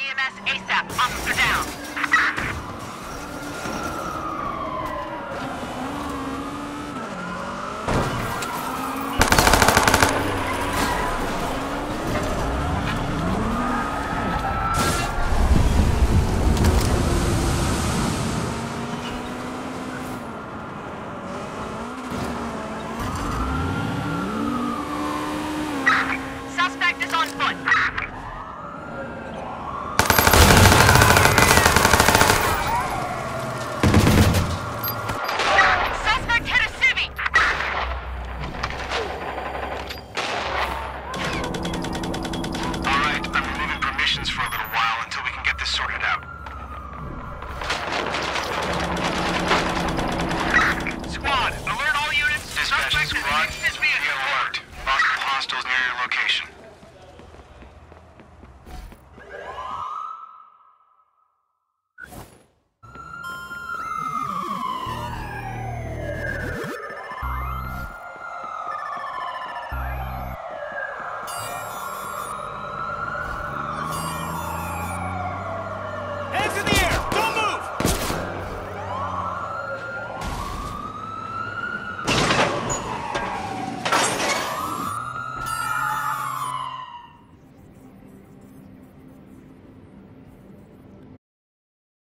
EMS ASAP. Officer down. Suspect is on foot. hostiles near your location.